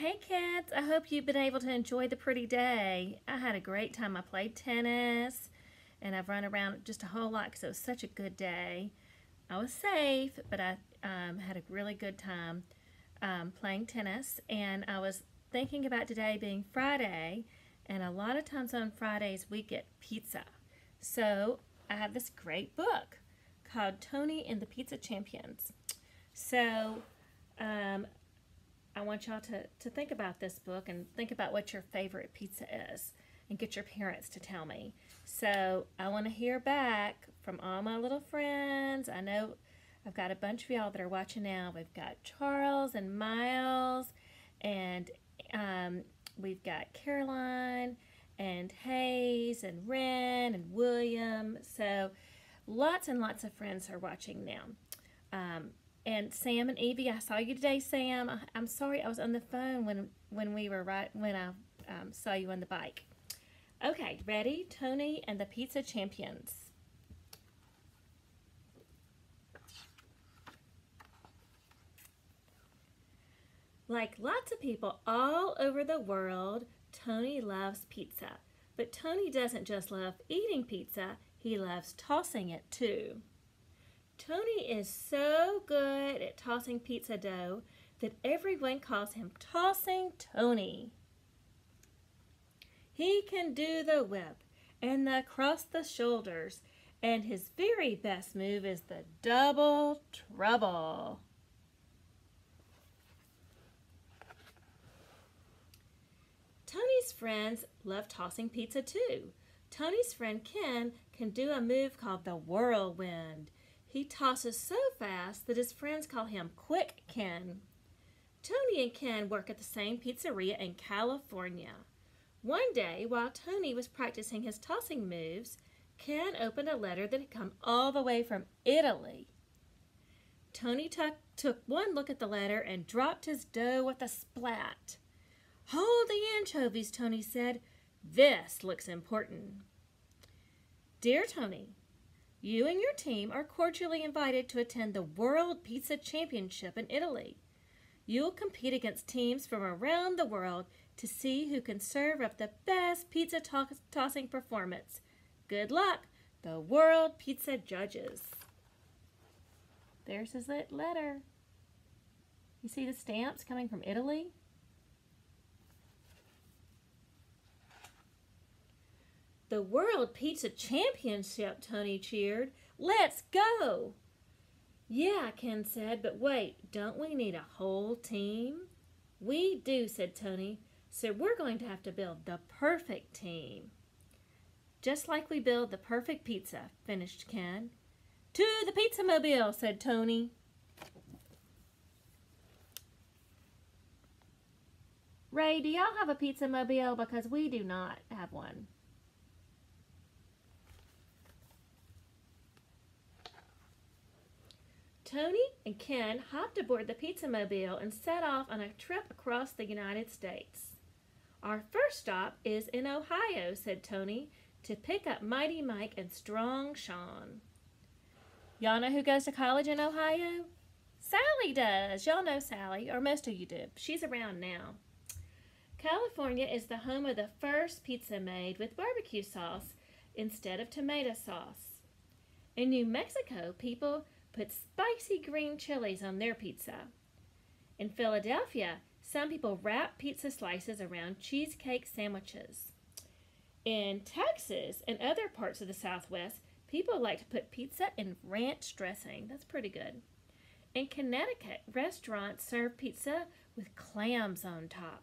Hey kids, I hope you've been able to enjoy the pretty day. I had a great time. I played tennis and I've run around just a whole lot because it was such a good day. I was safe, but I um, had a really good time um, playing tennis and I was thinking about today being Friday and a lot of times on Fridays we get pizza. So I have this great book called Tony and the Pizza Champions. So um, I want y'all to, to think about this book and think about what your favorite pizza is and get your parents to tell me. So I want to hear back from all my little friends. I know I've got a bunch of y'all that are watching now. We've got Charles and Miles and um, we've got Caroline and Hayes and Ren and William. So lots and lots of friends are watching now. Um, and Sam and Evie, I saw you today, Sam. I, am sorry I was on the phone when when we were right when I um, saw you on the bike. Okay, ready? Tony and the Pizza Champions. Like lots of people all over the world, Tony loves pizza. But Tony doesn't just love eating pizza, he loves tossing it too. Tony is so good at tossing pizza dough that everyone calls him Tossing Tony. He can do the whip and the cross the shoulders, and his very best move is the double trouble. Tony's friends love tossing pizza too. Tony's friend Ken can do a move called the whirlwind. He tosses so fast that his friends call him Quick Ken. Tony and Ken work at the same pizzeria in California. One day, while Tony was practicing his tossing moves, Ken opened a letter that had come all the way from Italy. Tony took one look at the letter and dropped his dough with a splat. Hold the anchovies, Tony said. This looks important. Dear Tony, you and your team are cordially invited to attend the World Pizza Championship in Italy. You will compete against teams from around the world to see who can serve up the best pizza to tossing performance. Good luck, the World Pizza Judges. There's his letter. You see the stamps coming from Italy? The World Pizza Championship, Tony cheered. Let's go! Yeah, Ken said, but wait, don't we need a whole team? We do, said Tony, so we're going to have to build the perfect team. Just like we build the perfect pizza, finished Ken. To the pizza mobile, said Tony. Ray, do y'all have a pizza mobile? Because we do not have one. Tony and Ken hopped aboard the Pizza Mobile and set off on a trip across the United States. Our first stop is in Ohio, said Tony, to pick up Mighty Mike and Strong Sean. Y'all know who goes to college in Ohio? Sally does. Y'all know Sally, or most of you do. She's around now. California is the home of the first pizza made with barbecue sauce instead of tomato sauce. In New Mexico, people put spicy green chilies on their pizza. In Philadelphia, some people wrap pizza slices around cheesecake sandwiches. In Texas and other parts of the Southwest, people like to put pizza in ranch dressing. That's pretty good. In Connecticut, restaurants serve pizza with clams on top.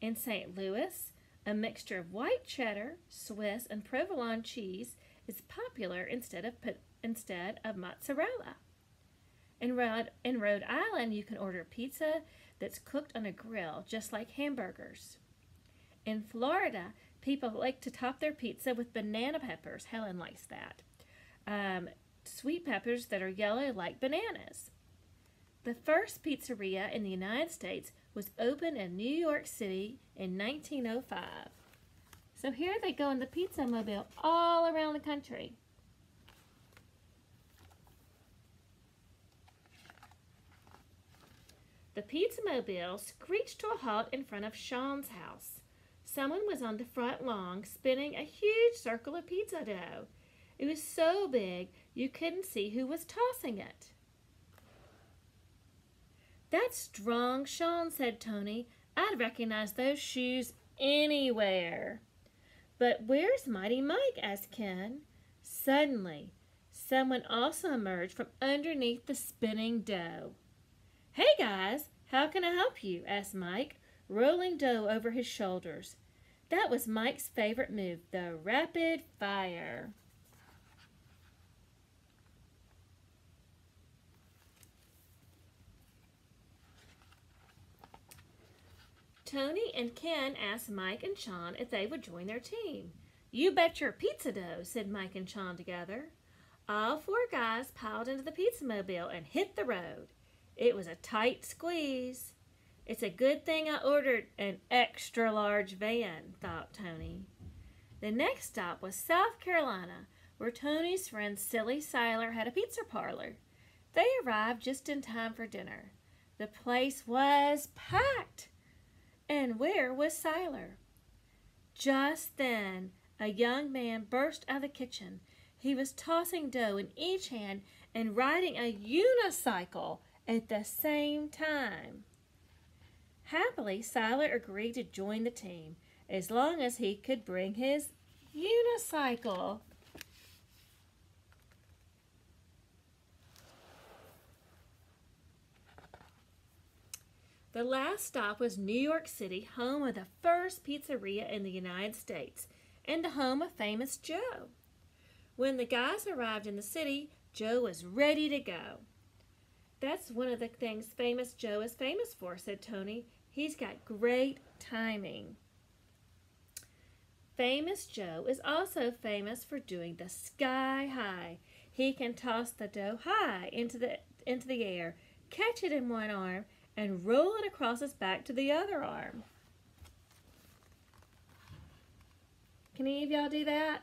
In St. Louis, a mixture of white cheddar, Swiss, and provolone cheese is popular instead of instead of mozzarella. In Rhode, in Rhode Island, you can order pizza that's cooked on a grill, just like hamburgers. In Florida, people like to top their pizza with banana peppers. Helen likes that. Um, sweet peppers that are yellow like bananas. The first pizzeria in the United States was opened in New York City in 1905. So here they go in the pizza mobile all around the country. The pizza mobile screeched to a halt in front of Sean's house. Someone was on the front lawn spinning a huge circle of pizza dough. It was so big you couldn't see who was tossing it. That's strong Sean, said Tony. I'd recognize those shoes anywhere. But where's Mighty Mike? asked Ken. Suddenly, someone also emerged from underneath the spinning dough. Hey guys, how can I help you? asked Mike, rolling dough over his shoulders. That was Mike's favorite move, the rapid fire. Tony and Ken asked Mike and Sean if they would join their team. You bet your pizza dough, said Mike and Sean together. All four guys piled into the pizza mobile and hit the road. It was a tight squeeze. It's a good thing I ordered an extra large van, thought Tony. The next stop was South Carolina, where Tony's friend Silly Siler had a pizza parlor. They arrived just in time for dinner. The place was packed. And where was Siler? Just then, a young man burst out of the kitchen. He was tossing dough in each hand and riding a unicycle at the same time. Happily, Siler agreed to join the team as long as he could bring his unicycle. The last stop was New York City, home of the first pizzeria in the United States and the home of famous Joe. When the guys arrived in the city, Joe was ready to go. That's one of the things famous Joe is famous for, said Tony. He's got great timing. Famous Joe is also famous for doing the sky high. He can toss the dough high into the into the air, catch it in one arm, and roll it across his back to the other arm. Can any of y'all do that?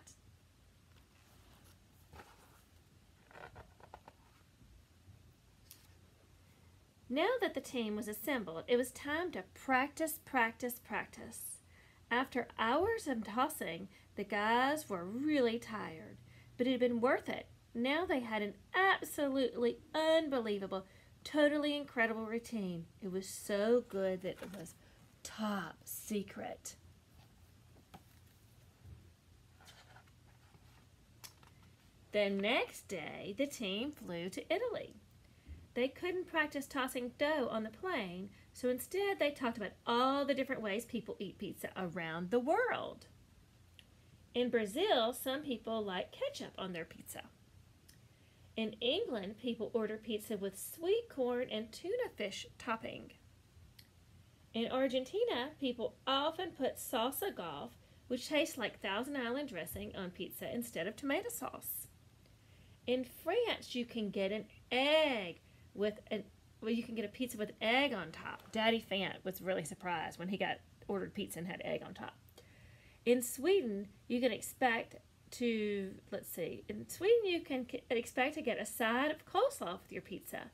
Now that the team was assembled, it was time to practice, practice, practice. After hours of tossing, the guys were really tired, but it had been worth it. Now they had an absolutely unbelievable totally incredible routine. It was so good that it was top secret. The next day, the team flew to Italy. They couldn't practice tossing dough on the plane, so instead they talked about all the different ways people eat pizza around the world. In Brazil, some people like ketchup on their pizza. In England, people order pizza with sweet corn and tuna fish topping. In Argentina, people often put salsa golf, which tastes like Thousand Island dressing, on pizza instead of tomato sauce. In France, you can get an egg with an well, you can get a pizza with egg on top. Daddy Fant was really surprised when he got ordered pizza and had egg on top. In Sweden, you can expect to, let's see, in Sweden you can expect to get a side of coleslaw with your pizza.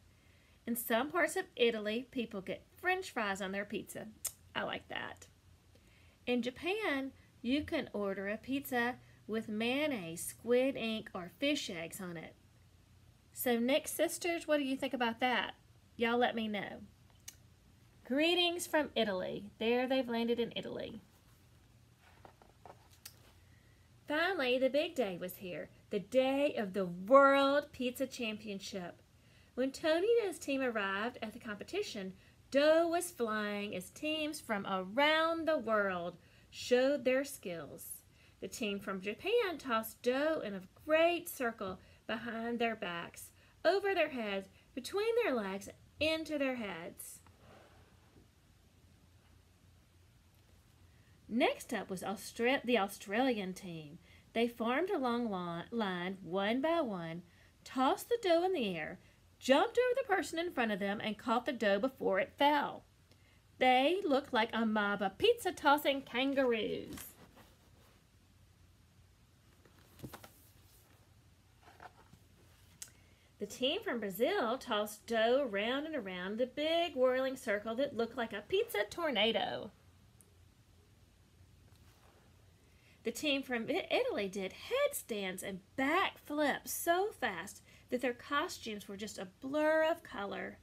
In some parts of Italy, people get french fries on their pizza. I like that. In Japan, you can order a pizza with mayonnaise, squid ink, or fish eggs on it. So, Nick sisters, what do you think about that? Y'all let me know. Greetings from Italy. There they've landed in Italy. Finally, the big day was here, the day of the World Pizza Championship. When Tony and his team arrived at the competition, dough was flying as teams from around the world showed their skills. The team from Japan tossed dough in a great circle behind their backs, over their heads, between their legs, into their heads. Next up was Austra- the Australian team. They formed a long line, one by one, tossed the dough in the air, jumped over the person in front of them, and caught the dough before it fell. They looked like a mob of pizza tossing kangaroos. The team from Brazil tossed dough round and around the big whirling circle that looked like a pizza tornado. The team from Italy did headstands and backflips so fast that their costumes were just a blur of color.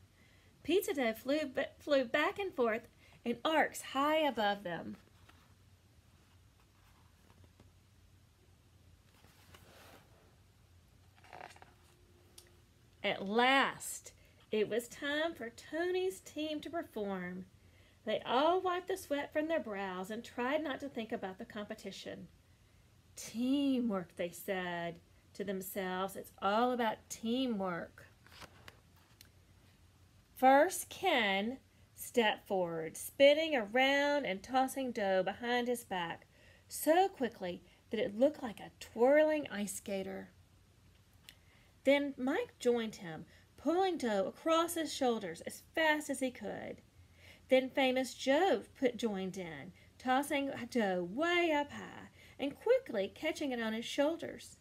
Pizza dough flew, flew back and forth in arcs high above them. At last, it was time for Tony's team to perform. They all wiped the sweat from their brows and tried not to think about the competition. Teamwork, they said to themselves. It's all about teamwork. First, Ken stepped forward, spinning around and tossing dough behind his back so quickly that it looked like a twirling ice skater. Then Mike joined him, pulling dough across his shoulders as fast as he could. Then famous Joe put joined in, tossing dough way up high and quickly catching it on his shoulders.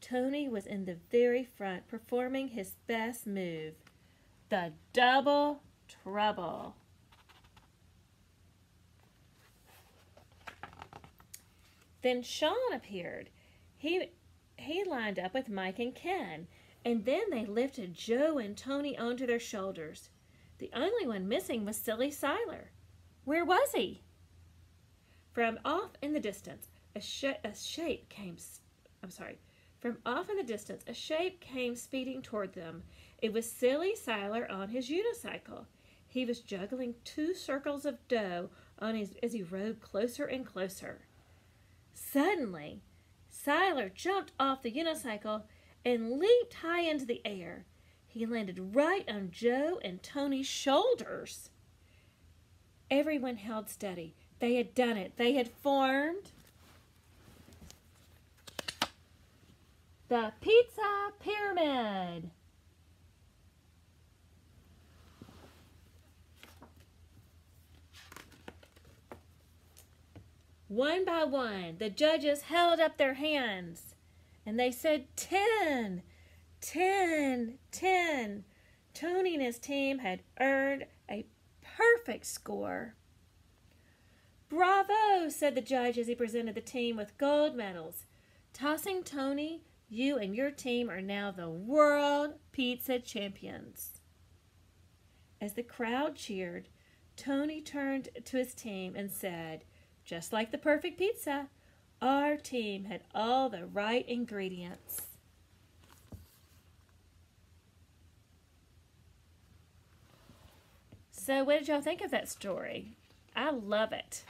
Tony was in the very front performing his best move, the double trouble. Then Sean appeared. He he lined up with Mike and Ken, and then they lifted Joe and Tony onto their shoulders. The only one missing was Silly Siler. Where was he? From off in the distance, a, sh a shape came. I'm sorry. From off in the distance, a shape came speeding toward them. It was Silly Siler on his unicycle. He was juggling two circles of dough on his, as he rode closer and closer. Suddenly, Siler jumped off the unicycle and leaped high into the air. He landed right on Joe and Tony's shoulders. Everyone held steady. They had done it. They had formed the Pizza Pyramid. One by one, the judges held up their hands and they said, Ten, ten, ten. Tony and his team had earned a perfect score. Bravo, said the judge as he presented the team with gold medals. Tossing Tony, you and your team are now the World Pizza Champions. As the crowd cheered, Tony turned to his team and said, just like the perfect pizza, our team had all the right ingredients. So, what did y'all think of that story? I love it.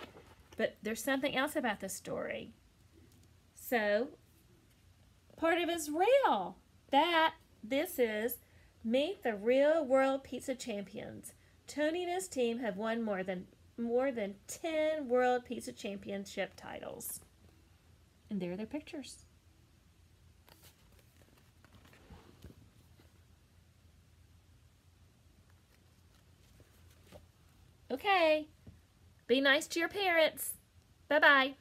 But there's something else about the story. So, part of it's real. That, this is Meet the Real World Pizza Champions. Tony and his team have won more than more than 10 World Pizza Championship titles. And there are their pictures. Okay. Be nice to your parents. Bye bye.